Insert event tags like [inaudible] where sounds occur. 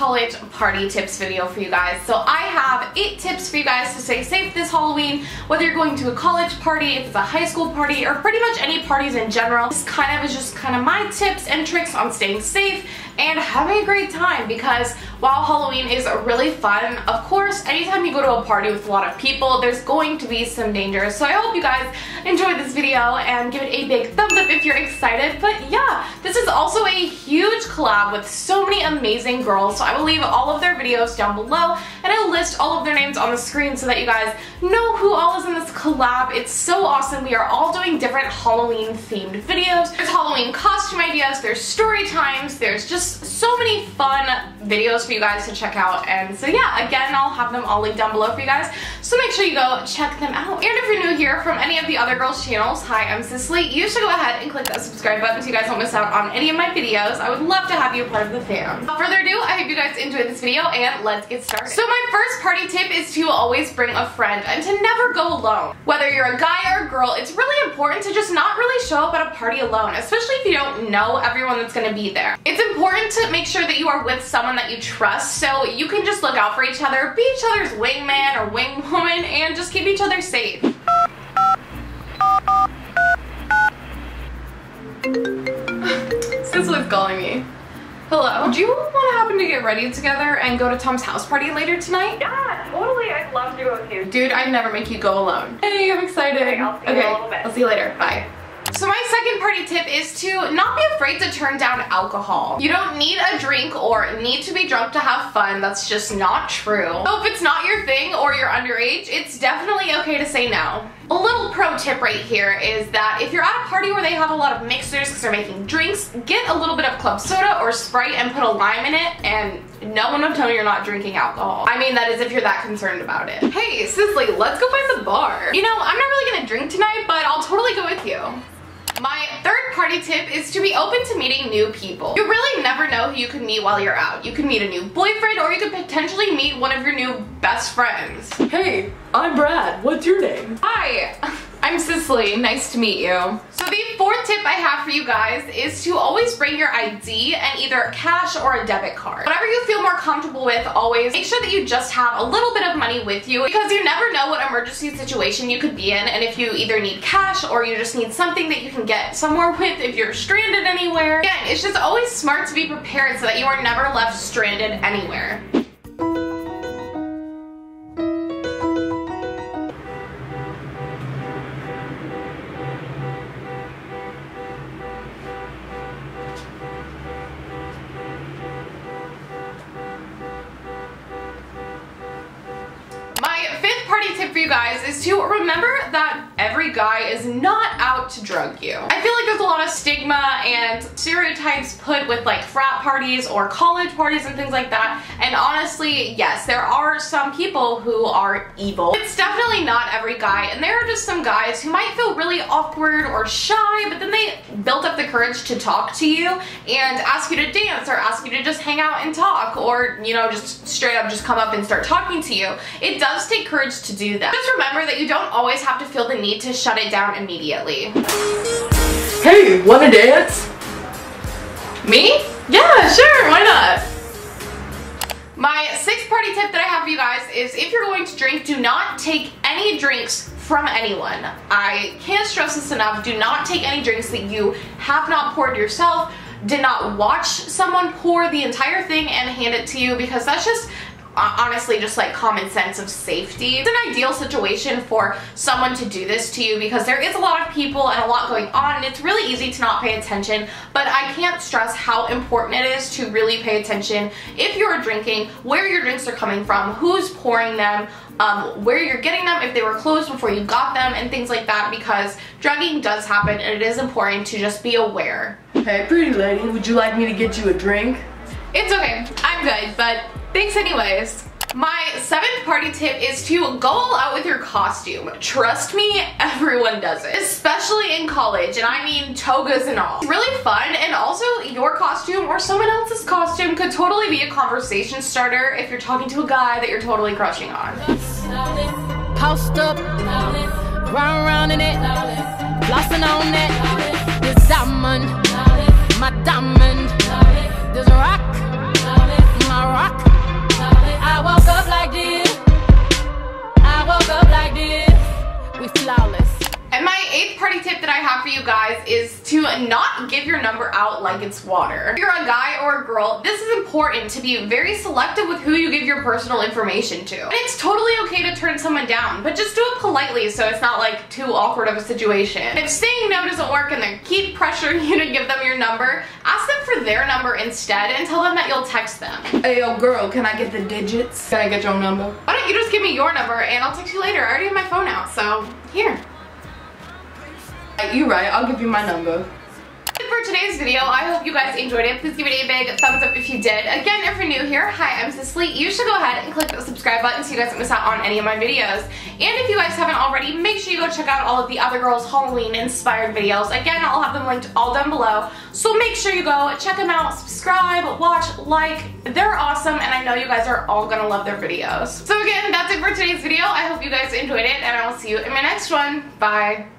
party tips video for you guys. So I have eight tips for you guys to stay safe this Halloween, whether you're going to a college party, if it's a high school party, or pretty much any parties in general. This kind of is just kind of my tips and tricks on staying safe and having a great time because while Halloween is really fun, of course, anytime you go to a party with a lot of people, there's going to be some danger. So I hope you guys enjoyed this video and give it a big thumbs up if you're excited. But yeah, this is also a huge collab with so many amazing girls. So I will leave all of their videos down below and I'll list all of their names on the screen so that you guys know who all is in this collab. It's so awesome. We are all doing different Halloween themed videos. There's Halloween costume ideas, there's story times, there's just so many fun videos for you guys to check out. And so yeah, again, I'll have them all linked down below for you guys. So make sure you go check them out. And if you're new here from any of the other girls' channels, hi, I'm Cicily. You should go ahead and click that subscribe button so you guys don't miss out on any of my videos. I would love to have you a part of the fam. Without further ado, I hope you guys enjoyed this video and let's get started. So my first party tip is to always bring a friend and to never go alone. Whether you're a guy or a girl, it's really important to just not really show up at a party alone, especially if you don't know everyone that's gonna be there. It's important to make sure that you are with someone that you trust so you can just look out for each other, be each other's wingman or wingwoman, and just keep each other safe. Cicily's calling me. Hello. Do you want to happen to get ready together and go to Tom's house party later tonight? Yeah, totally. I'd love to go with you. Dude, I'd never make you go alone. Hey, I'm excited. Okay, I'll see you in a little bit. I'll see you later. Bye. So my second party tip is to not be afraid to turn down alcohol. You don't need a drink or need to be drunk to have fun. That's just not true. So if it's not your thing or you're underage, it's definitely okay to say no. A little pro tip right here is that if you're at a party where they have a lot of mixers because they're making drinks, get a little bit of club soda or Sprite and put a lime in it and no one will tell you you're not drinking alcohol. I mean, that is if you're that concerned about it. Hey, Cicily, let's go find the bar. You know, I'm not really gonna drink tonight, but I'll totally go with you. My third party tip is to be open to meeting new people. You really never know who you could meet while you're out. You could meet a new boyfriend or you could potentially meet one of your new best friends. Hey, I'm Brad. What's your name? Hi, [laughs] I'm Cicily. Nice to meet you. So the fourth tip I have for you guys is to always bring your ID and either cash or a debit card. Whatever you feel more comfortable with, always make sure that you just have a little bit of money with you because you never know what emergency situation you could be in and if you either need cash or you just need something that you can get somewhere with if you're stranded anywhere. Again, it's just always smart to be prepared so that you are never left stranded anywhere. Tip for you guys is to remember that every guy is not out to drug you. I feel like there's a lot of stigma and stereotypes put with like frat parties or college parties and things like that. And honestly, yes, there are some people who are evil. It's definitely not every guy. And there are just some guys who might feel really awkward or shy, but then they built up the courage to talk to you and ask you to dance or ask you to just hang out and talk or, you know, just straight up just come up and start talking to you. It does take courage to do that. Just remember that you don't always have to feel the need to shut it down immediately. Hey, wanna dance? Me? Yeah, sure, why not? My sixth party tip that I have for you guys is if you're going to drink, do not take any drinks from anyone. I can't stress this enough. Do not take any drinks that you have not poured yourself. Did not watch someone pour the entire thing and hand it to you because that's just honestly just like common sense of safety. It's an ideal situation for someone to do this to you because there is a lot of people and a lot going on and it's really easy to not pay attention but I can't stress how important it is to really pay attention if you're drinking, where your drinks are coming from, who's pouring them, um, where you're getting them, if they were closed before you got them and things like that because drugging does happen and it is important to just be aware. Hey, pretty lady, would you like me to get you a drink? It's okay, I'm good, but thanks anyways. My seventh party tip is to go all out with your costume. Trust me, [laughs] everyone does it, especially in college, and I mean togas and all. It's really fun, and also your costume or someone else's costume could totally be a conversation starter if you're talking to a guy that you're totally crushing on. Post up, in it, on it. Diamond, my diamond. Tip that I have for you guys is to not give your number out like it's water. If you're a guy or a girl, this is important to be very selective with who you give your personal information to. And it's totally okay to turn someone down, but just do it politely so it's not like too awkward of a situation. If saying no doesn't work and they keep [laughs] pressuring you to give them your number, ask them for their number instead and tell them that you'll text them. Hey, yo, girl, can I get the digits? Can I get your number? Why don't you just give me your number and I'll text you later. I already have my phone out, so here. You right, I'll give you my number. For today's video, I hope you guys enjoyed it. Please give it a big thumbs up if you did. Again, if you're new here, hi, I'm Cicily. You should go ahead and click the subscribe button so you guys don't miss out on any of my videos. And if you guys haven't already, make sure you go check out all of the other girls' Halloween inspired videos. Again, I'll have them linked all down below. So make sure you go check them out, subscribe, watch, like. They're awesome and I know you guys are all gonna love their videos. So again, that's it for today's video. I hope you guys enjoyed it and I will see you in my next one. Bye.